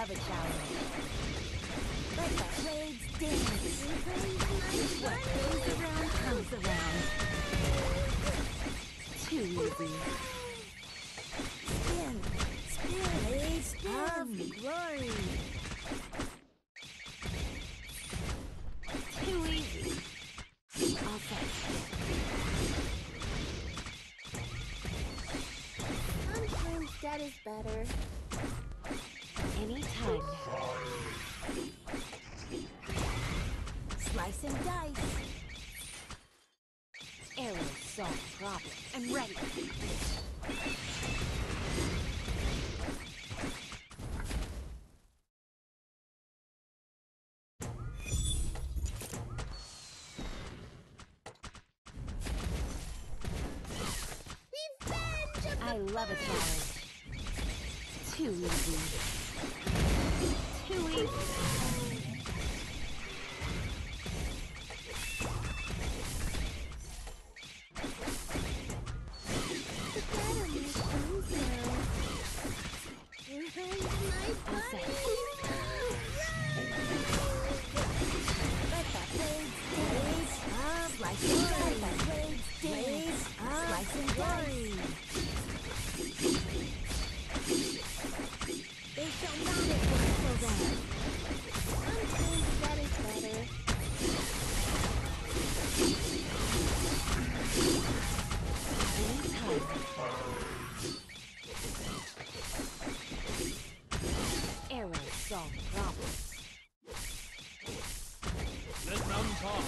love a challenge. Let the blades dance. What goes around comes around. Too easy. Spin. Spin. Blades of glory. Too easy. All. Sometimes that is better. Slice and dice. Arrows solve problem. I'm ready. I love a challenge. Too easy. Too easy.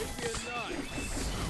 Pass. It'd a nice.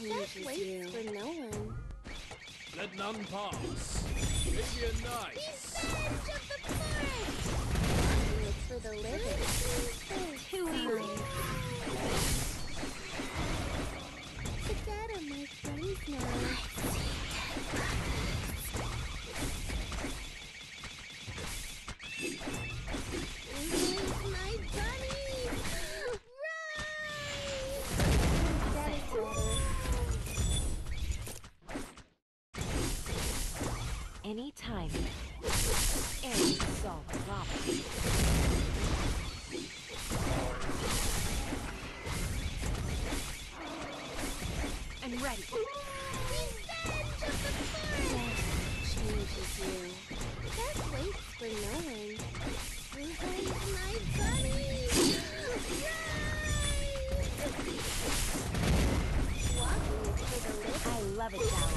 Changes waits you. for no one. Let none pass. It'd be a nice. Edge of the forest! Walking for the living. Too easy. But Dad are my friends now. Ready. changes you. That waits for no one. My bunny? Walking the. I love it.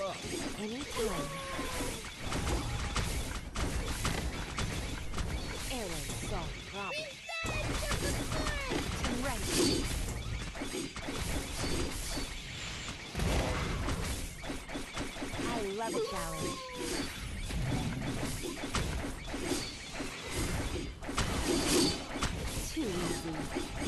Anytime. Arrow solve problem. I love a challenge. Too easy.